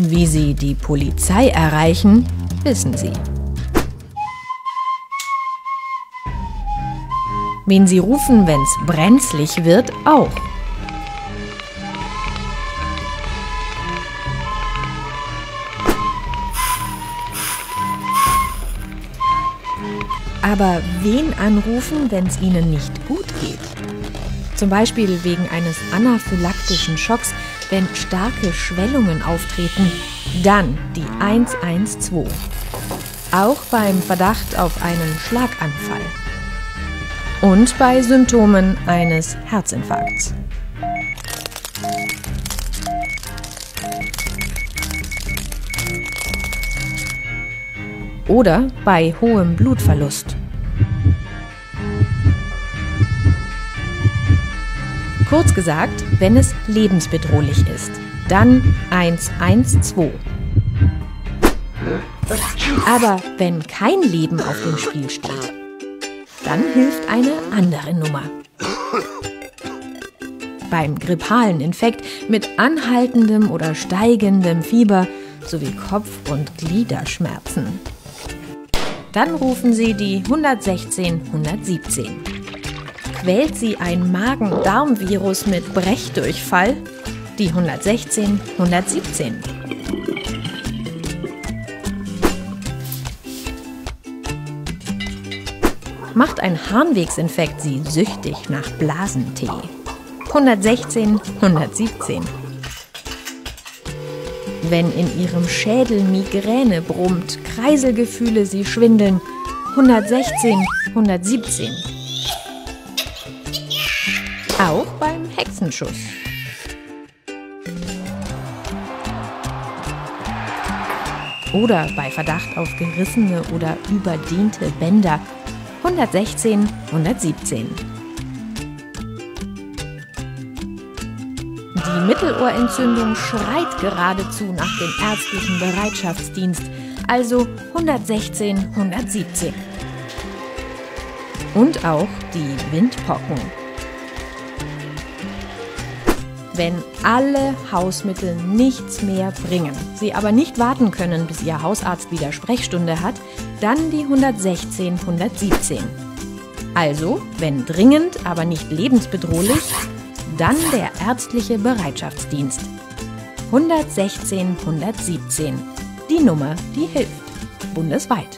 Wie Sie die Polizei erreichen, wissen Sie. Wen Sie rufen, wenn's brenzlig wird, auch. Aber wen anrufen, wenn's Ihnen nicht gut geht? Zum Beispiel wegen eines anaphylaktischen Schocks, wenn starke Schwellungen auftreten, dann die 112. Auch beim Verdacht auf einen Schlaganfall. Und bei Symptomen eines Herzinfarkts. Oder bei hohem Blutverlust. Kurz gesagt, wenn es lebensbedrohlich ist, dann 112. Aber wenn kein Leben auf dem Spiel steht, dann hilft eine andere Nummer. Beim grippalen Infekt mit anhaltendem oder steigendem Fieber sowie Kopf- und Gliederschmerzen. Dann rufen Sie die 116 117 quält sie ein Magen-Darm-Virus mit Brechdurchfall? Die 116 117. Macht ein Harnwegsinfekt sie süchtig nach Blasentee? 116 117. Wenn in ihrem Schädel Migräne brummt, Kreiselgefühle sie schwindeln, 116 117. Auch beim Hexenschuss. Oder bei Verdacht auf gerissene oder überdehnte Bänder 116 117. Die Mittelohrentzündung schreit geradezu nach dem ärztlichen Bereitschaftsdienst, also 116 117. Und auch die Windpocken wenn alle Hausmittel nichts mehr bringen, Sie aber nicht warten können, bis Ihr Hausarzt wieder Sprechstunde hat, dann die 116 117. Also, wenn dringend, aber nicht lebensbedrohlich, dann der ärztliche Bereitschaftsdienst. 116 117. Die Nummer, die hilft. Bundesweit.